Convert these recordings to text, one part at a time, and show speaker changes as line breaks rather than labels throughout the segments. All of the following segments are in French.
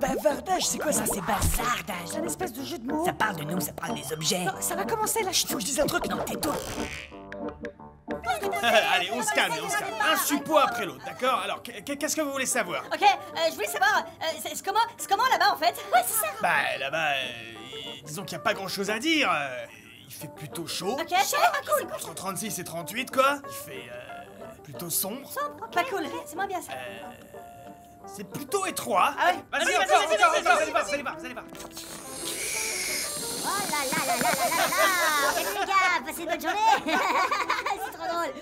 Bavardage, c'est quoi ça? C'est
Bazardage.
C'est un espèce de jeu de mots.
Ça parle de nous, ça parle des objets.
Non, ça va commencer là, chut, faut que je dise un truc.
Non, tais-toi.
Allez, on se calme, on se calme. Un suppôt après l'autre, d'accord? Alors, qu- qu'est-ce que vous voulez savoir?
Ok, euh, je voulais savoir, euh, c'est comment, c'est comment là-bas en fait? Ouais, c'est ça.
Bah, là-bas, euh, disons qu'il n'y a pas grand-chose à dire. euh, il fait plutôt chaud.
Ok, chaud, cool.
Entre 36 et 38, quoi. Il fait euh, plutôt sombre.
Pas cool, c'est moins bien ça.
C'est plutôt étroit.
Ah ouais
Vas-y,
Vas-y, vas-y, vas-y, vas-y,
voir, allez voir.
Oh là là là là là là là Salut les gars, passez une bonne journée C'est trop drôle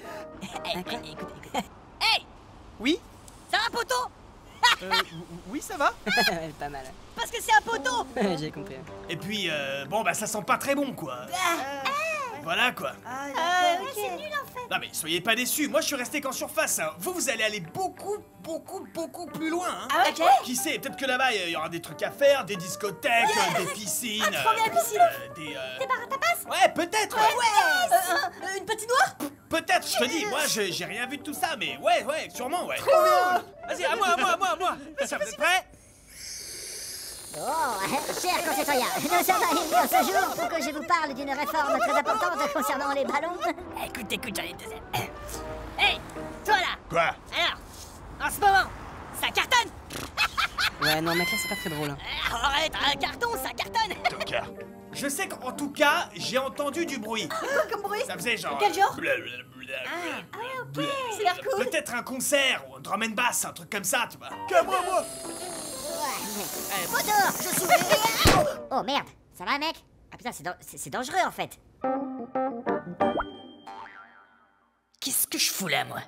Eh, eh, écoute, écoute.
Oui
C'est un poteau
Euh, Oui, ça va.
pas mal.
Parce que c'est un poteau
J'ai compris.
Et puis, euh, bon, bah, ça sent pas très bon, quoi.
Ah.
Voilà, quoi.
Euh, C'est nul en fait.
Non, mais soyez pas déçus. Moi, je suis resté qu'en surface. hein. Vous, vous allez aller beaucoup, beaucoup, beaucoup plus loin. Hein.
Ah ouais, ok.
Qui sait, peut-être que là-bas, il y aura des trucs à faire, des discothèques, euh, des piscines.
Ah, trop bien,
euh,
piscine.
euh, des, euh,
Des bars à tapas
Ouais, peut-être, ouais.
Ouais euh, euh, Une petite noire
Peut-être, je te dis. Moi, je- j'ai rien vu de tout ça, mais ouais, ouais, sûrement, ouais. Vas-y, à moi, à moi, à moi, à moi. Ça, vous êtes prêts
Oh, cher concitoyen, nous sommes réunis en ce jour pour que je vous parle d'une réforme très importante concernant les ballons.
Écoute, écoute, j'en ai une deuxième.
Hey, toi là
Quoi?
Alors, en ce moment, ça cartonne
Ouais, non, mec, là, c'est pas très drôle. hein.
Eh, Arrête, un carton, ça cartonne
Je sais qu'en tout cas, j'ai entendu du bruit.
Quoi comme bruit?
Ça faisait genre.
Quel genre?
Blablabla.
Ah ouais, ok, c'est l'air cool
Peut-être un concert ou un drum and bass, un truc comme ça, tu vois. Que
je. Oh merde, ça va mec Ah putain, c'est dangereux en fait.
Qu'est-ce que je fous là, moi?